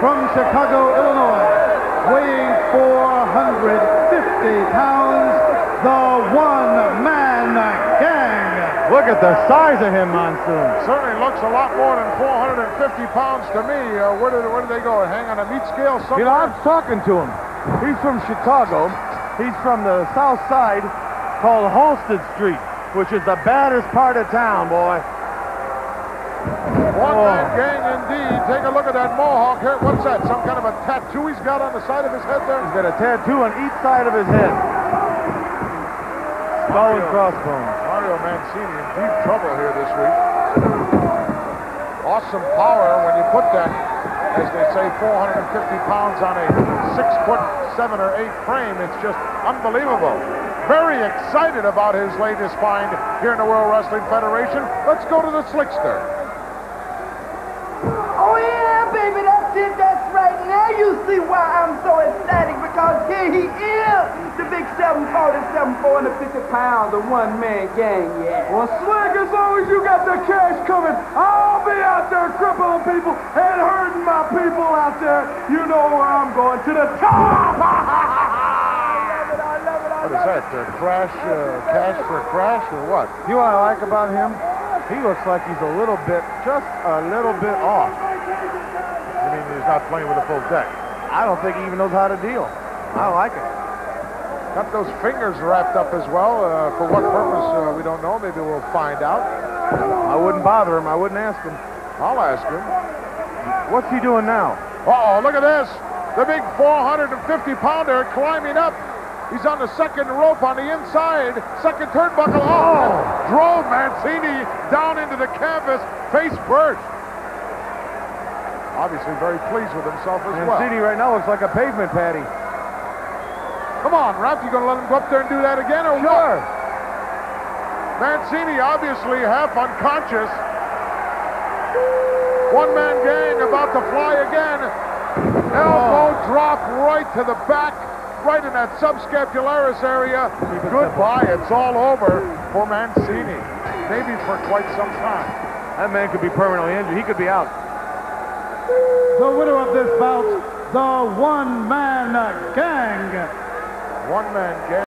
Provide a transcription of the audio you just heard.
from Chicago, Illinois, weighing 450 pounds, the one-man gang. Look at the size of him, Monsoon. Certainly looks a lot more than 450 pounds to me. Uh, where, did, where did they go? Hang on a meat scale somewhere? You know, I'm talking to him. He's from Chicago. He's from the south side called Halsted Street, which is the baddest part of town, boy. One-man gang indeed. Take a look at that mohawk here. What's that? Some kind of a tattoo he's got on the side of his head there? He's got a tattoo on each side of his head. Skull and crossbones. Mario Mancini in deep trouble here this week. Awesome power when you put that, as they say, 450 pounds on a six foot seven or eight frame. It's just unbelievable. Very excited about his latest find here in the World Wrestling Federation. Let's go to the Slickster. You see why I'm so ecstatic, because here he is, the big 747, 450 pounds, the one-man gang, yeah. Well, Slick, as long as you got the cash coming, I'll be out there crippling people and hurting my people out there. You know where I'm going, to the top! What is that? Uh, crash, uh, cash for crash or what? You know what I like about him? He looks like he's a little bit, just a little bit off. He's not playing with a full deck? I don't think he even knows how to deal. I like it. Got those fingers wrapped up as well. Uh, for what purpose, uh, we don't know. Maybe we'll find out. I wouldn't bother him. I wouldn't ask him. I'll ask him. What's he doing now? Uh-oh, look at this. The big 450-pounder climbing up. He's on the second rope on the inside. Second turnbuckle. Oh, drove Mancini down into the canvas, face first. Obviously very pleased with himself as well. Mancini right now looks like a pavement patty. Come on, Ralph, you gonna let him go up there and do that again or Sure. what? Mancini obviously half unconscious. One-man gang about to fly again. Elbow oh. drop right to the back, right in that subscapularis area. Goodbye, it's all over for Mancini. Maybe for quite some time. That man could be permanently injured. He could be out. The winner of this bout, the one-man gang. One-man gang.